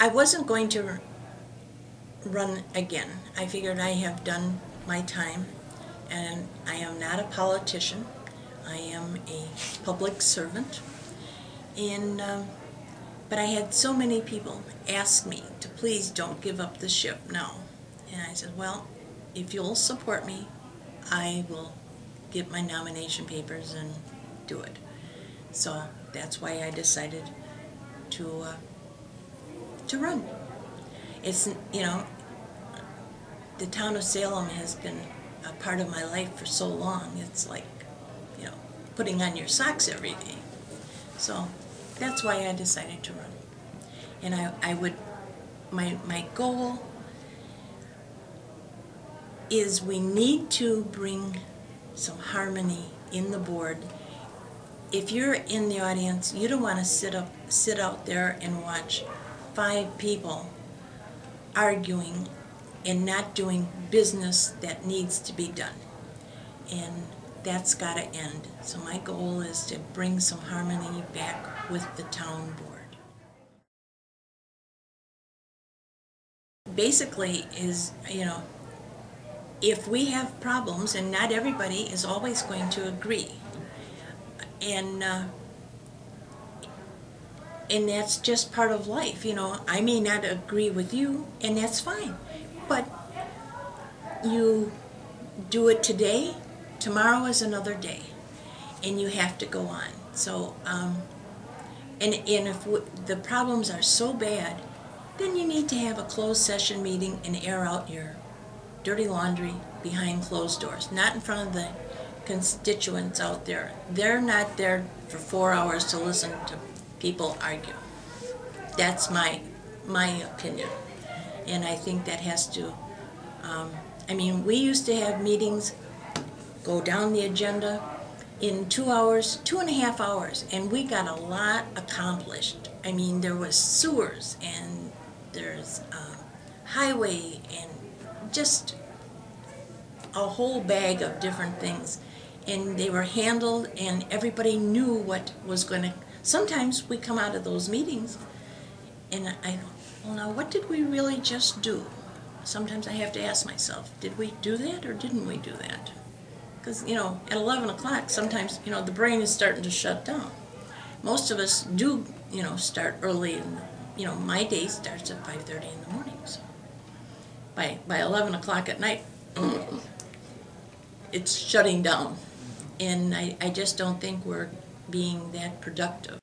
I wasn't going to run again. I figured I have done my time, and I am not a politician. I am a public servant, and um, but I had so many people ask me to please don't give up the ship now, and I said, well, if you'll support me, I will get my nomination papers and do it. So that's why I decided to uh, to run. It's you know the town of Salem has been a part of my life for so long. It's like you know putting on your socks every day. So that's why I decided to run. And I, I would my my goal is we need to bring some harmony in the board. If you're in the audience, you don't want to sit up sit out there and watch five people arguing and not doing business that needs to be done. And that's got to end. So my goal is to bring some harmony back with the town board. Basically is, you know, if we have problems, and not everybody is always going to agree, and uh, and that's just part of life. You know, I may not agree with you, and that's fine. But you do it today, tomorrow is another day, and you have to go on. So, um, and, and if the problems are so bad, then you need to have a closed session meeting and air out your dirty laundry behind closed doors, not in front of the constituents out there. They're not there for four hours to listen to people argue. That's my my opinion, and I think that has to. Um, I mean, we used to have meetings, go down the agenda in two hours, two and a half hours, and we got a lot accomplished. I mean, there was sewers and there's um, highway and just a whole bag of different things and they were handled and everybody knew what was going to sometimes we come out of those meetings and I well now what did we really just do? Sometimes I have to ask myself, did we do that or didn't we do that? Because, you know, at 11 o'clock, sometimes, you know, the brain is starting to shut down. Most of us do, you know, start early, and, you know, my day starts at 5.30 in the morning, so by, by 11 o'clock at night, it's shutting down. And I, I just don't think we're being that productive.